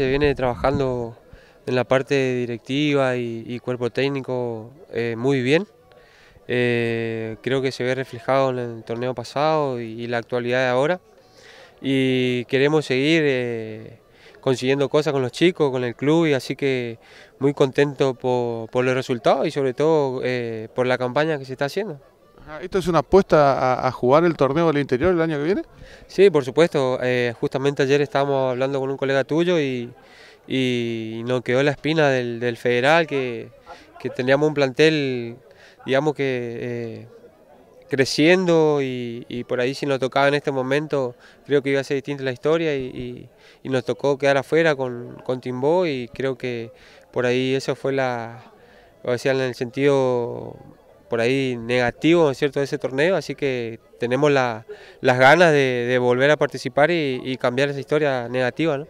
se viene trabajando en la parte directiva y, cuerpo técnico eh, muy bien. Eh, creo que se ve reflejado en el torneo pasado y, la actualidad de ahora. Y queremos seguir eh, consiguiendo cosas con los chicos, con el club, y así que muy contento por, los resultados y sobre todo por la campaña que se está haciendo. ¿Esto es una apuesta a, jugar el torneo del interior el año que viene? Sí, por supuesto. justamente ayer estábamos hablando con un colega tuyo y, y nos quedó la espina del, federal, que, teníamos un plantel, digamos que eh, creciendo y, por ahí si nos tocaba en este momento, creo que iba a ser distinta la historia y, nos tocó quedar afuera con, con Timbó y creo que por ahí eso fue la, o sea, en el sentido por ahí negativo, ¿no es cierto?, de ese torneo, así que tenemos las ganas de, volver a participar y, y cambiar esa historia negativa, ¿no?